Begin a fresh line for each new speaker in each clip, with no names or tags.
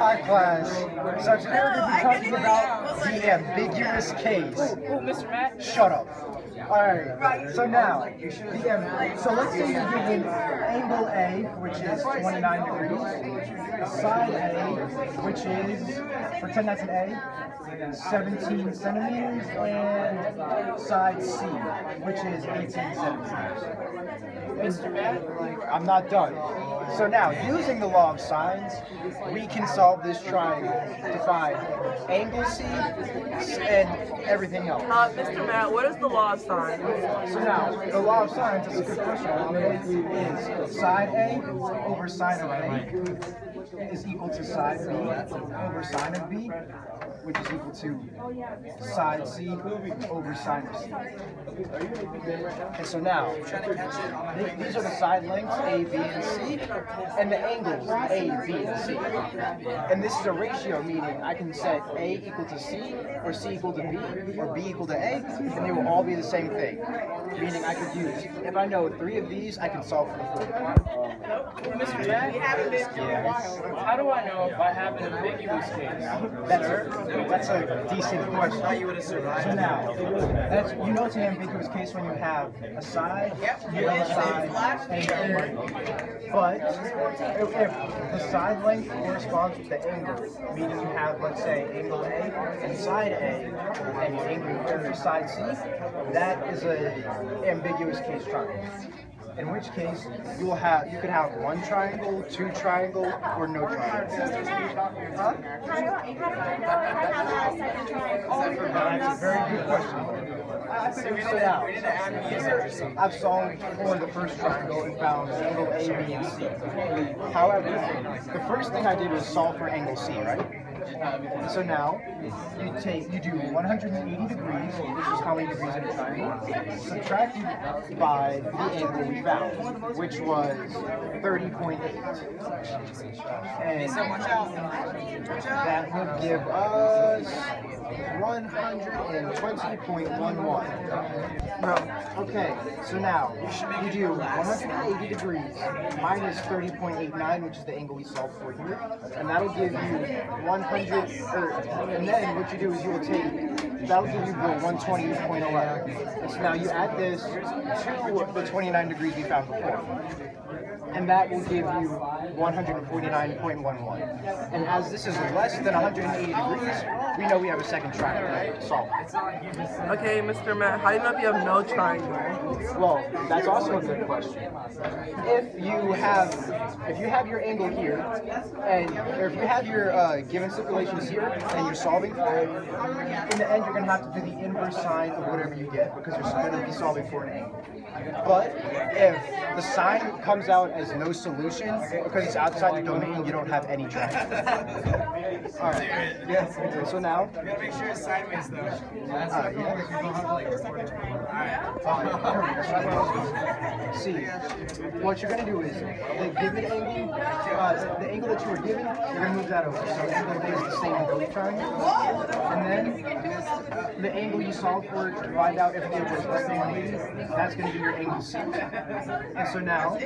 Hi class. So today we're going to be oh, talking about the ambiguous case.
Oh, Mr. Matt?
Shut up. Alright, so now, the, so let's say you're given angle A, which is 29 degrees, side A, which is, pretend that's an A, 17 centimeters, and side C, which is 18 centimeters. Mr. Matt, I'm not done. So now, using the law of sines, we can solve this triangle to find angle C and everything else.
Uh, Mr. Matt, what is the law of sines?
So now, the law of sines, that's a good question, is side A over sine of A is equal to side B over sine of B, which is equal to side C over sine of C. And so now, th- these are the side lengths A, B, and C, and the angles A, B, and C. And this is a ratio, meaning I can set A equal to C, or C equal to B, or B equal to A, and they will all be the same thing. Meaning I could use, if I know three of these, I can solve for the fourth.
Mr.
Yes.
How do I know if I have an ambiguous case?
That's a, that's a decent question. So now, that's, you know it's an ambiguous case when you have a side, you have a side, and an angle. But if, if the side length corresponds with the angle, meaning you have, let's say, angle A and side A, and angle or side C, that is an ambiguous case triangle. In which case, you will have you could have one triangle, two triangle, or no triangle. Huh? That's a very good question. I've solved for the first triangle and found angle A, B, and C. However, the first thing I did was solve for angle C, right? So now, you take, you do 180 degrees, which is how many degrees in a triangle, subtracted by the angle we found, which was 30.8. And that would give us 120.11.
Bro.
Okay, so now you do 180 degrees minus 30.89, which is the angle we solved for here, and that'll give you 100. Or, and then what you do is you will take that'll give you the 120.11. So now you add this to the 29 degrees we found before and that will give you 149.11. And as this is less than 180 degrees, we know we have a second triangle to solve.
Okay, Mr. Matt, how do you know if you have no triangle?
Well, that's also a good question. If you have, if you have your angle here, and or if you have your uh, given stipulations here, and you're solving for it, in the end you're going to have to do the inverse sine of whatever you get because you're going to be solving for an angle. But if the sine comes out as no solution because it's outside the domain, you don't have any triangle. All right. Yes. Okay, so now.
You gotta make sure it's sideways though.
Uh, yeah. See, what you're gonna do is the given angle, uh, the angle that you were given, you're gonna move that over. So angle the same and then the angle you solve for to find out if it was less than 180, that's gonna be your angle C. And so now,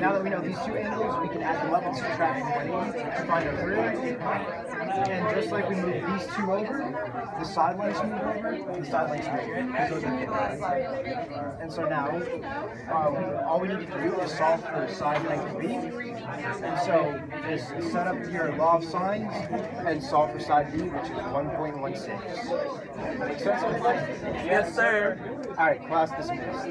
now that we know these two angles, we can add them up and subtract from 180 to find our third angle. And just like we move these two over, the side lengths move over, the side lengths move over. And so now, we, all we need to do is solve for side length B. And so just set up your law of sines and solve for side B, which is 1.16. Make sense?
Yes, sir.
All right, class dismissed.